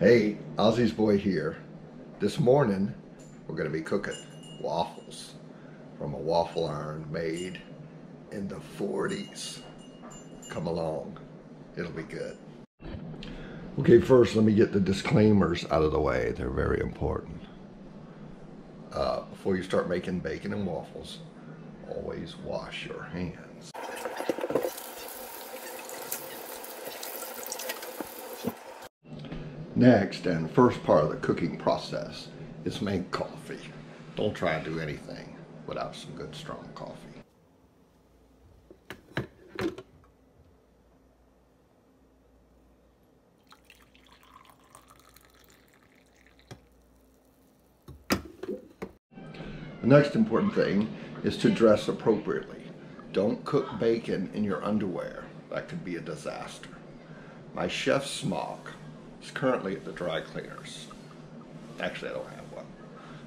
Hey, Ozzy's boy here. This morning, we're to be cooking waffles from a waffle iron made in the 40s. Come along, it'll be good. Okay, first let me get the disclaimers out of the way. They're very important. Uh, before you start making bacon and waffles, always wash your hands. Next, and first part of the cooking process is make coffee. Don't try to do anything without some good strong coffee. The next important thing is to dress appropriately. Don't cook bacon in your underwear. That could be a disaster. My chef's smock is currently at the dry cleaners. Actually, I don't have one.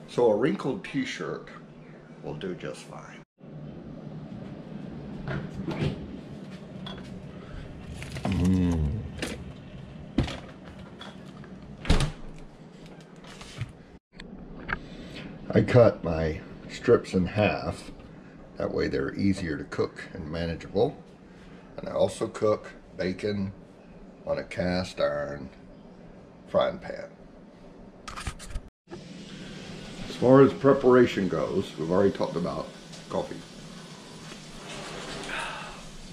So a wrinkled t-shirt will do just fine. Mm. I cut my strips in half. That way they're easier to cook and manageable. And I also cook bacon on a cast iron frying pan. As far as preparation goes, we've already talked about coffee.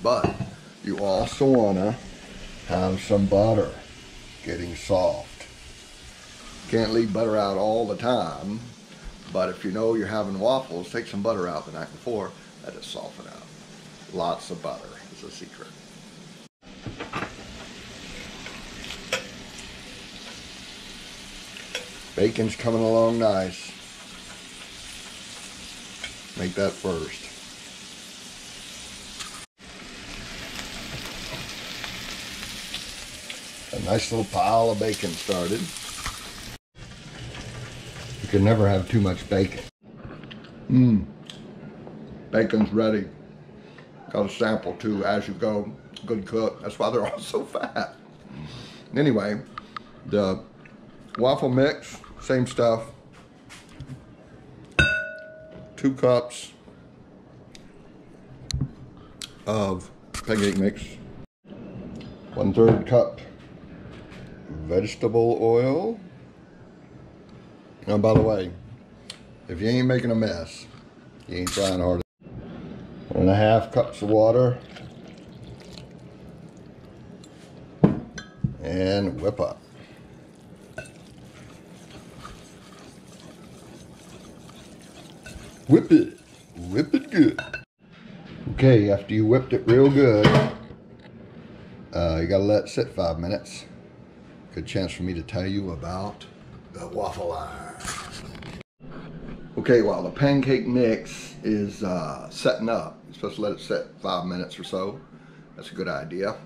But you also want to have some butter getting soft. Can't leave butter out all the time, but if you know you're having waffles, take some butter out the night before, let it soften out. Lots of butter is a secret. Bacon's coming along nice. Make that first. A nice little pile of bacon started. You can never have too much bacon. Mmm. Bacon's ready. Got a sample too as you go. Good cook. That's why they're all so fat. Anyway, the waffle mix, same stuff. Two cups of pancake mix. One third cup vegetable oil. And by the way, if you ain't making a mess, you ain't trying hard. One and a half cups of water. And whip up. Whip it. Whip it good. Okay, after you whipped it real good, uh, you gotta let it sit five minutes. Good chance for me to tell you about the waffle iron. Okay, while the pancake mix is uh, setting up, you're supposed to let it set five minutes or so. That's a good idea.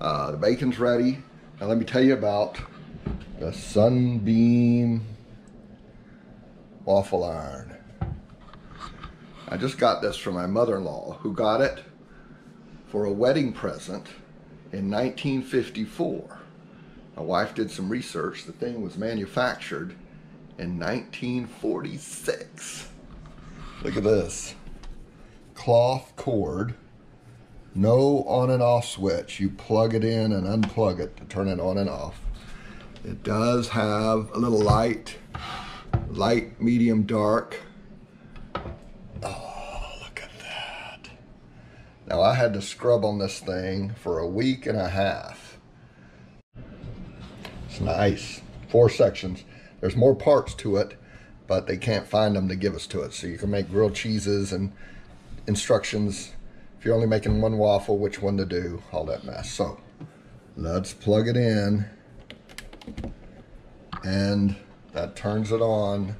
Uh, the bacon's ready. Now let me tell you about the Sunbeam waffle iron. I just got this from my mother-in-law who got it for a wedding present in 1954. My wife did some research. The thing was manufactured in 1946. Look at this. Cloth cord. No on and off switch. You plug it in and unplug it to turn it on and off. It does have a little light, light, medium, dark Now I had to scrub on this thing for a week and a half. It's nice. Four sections. There's more parts to it, but they can't find them to give us to it. So you can make grilled cheeses and instructions. If you're only making one waffle, which one to do, all that mess. So let's plug it in. And that turns it on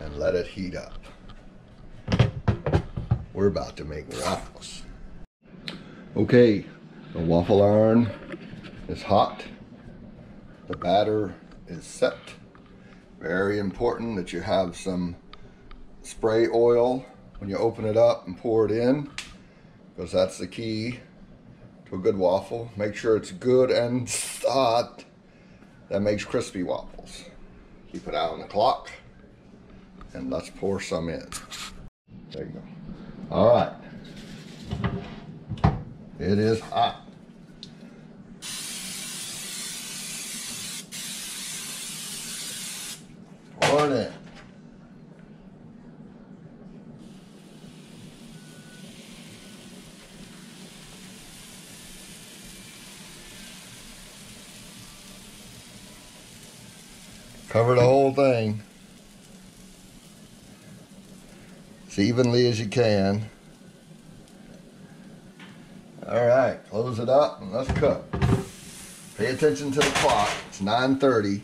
and let it heat up. We're about to make waffles. Okay, the waffle iron is hot. The batter is set. Very important that you have some spray oil when you open it up and pour it in because that's the key to a good waffle. Make sure it's good and hot. that makes crispy waffles. Keep it out on the clock and let's pour some in. There you go. All right. It is hot. Pour it. Cover the whole thing as evenly as you can. All right, close it up and let's cook. Pay attention to the clock. It's 9.30.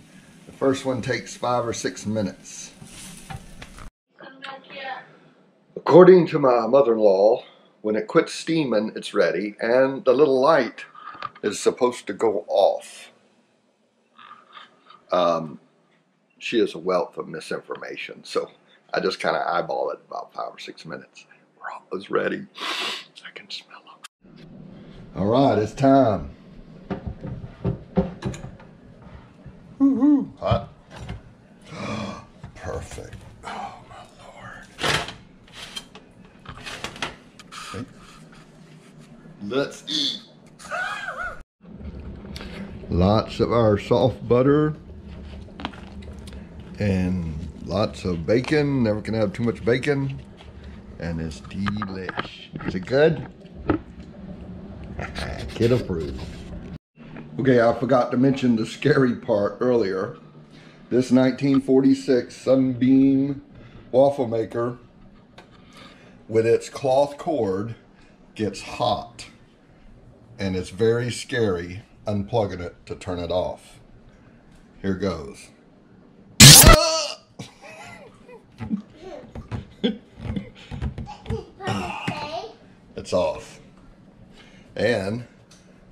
The first one takes five or six minutes. According to my mother-in-law, when it quits steaming, it's ready, and the little light is supposed to go off. Um, she is a wealth of misinformation. So I just kind of eyeball it about five or six minutes. We're almost ready. I can smell them. All right, it's time. Woohoo! Hot. Perfect. Oh my lord. Let's eat. Lots of our soft butter and lots of bacon. Never can have too much bacon. And it's delish. Is it good? Kid approved. Okay, I forgot to mention the scary part earlier. This 1946 Sunbeam waffle maker with its cloth cord gets hot. And it's very scary unplugging it to turn it off. Here goes. It's off. And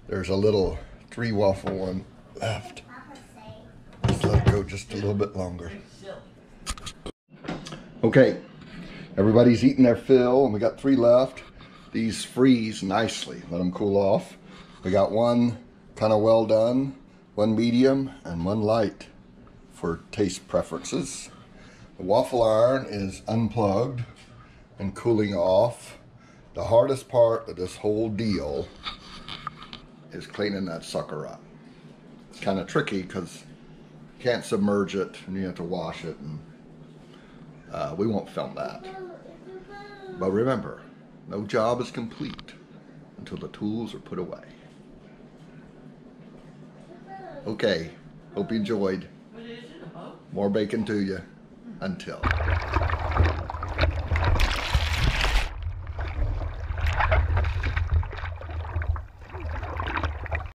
there's a little three waffle one left. Let's let it go just a little bit longer. Okay, everybody's eating their fill and we got three left. These freeze nicely, let them cool off. We got one kind of well done, one medium, and one light for taste preferences. The waffle iron is unplugged and cooling off. The hardest part of this whole deal is cleaning that sucker up. It's kind of tricky because you can't submerge it and you have to wash it and uh, we won't film that. But remember, no job is complete until the tools are put away. Okay, hope you enjoyed. More bacon to you. Until.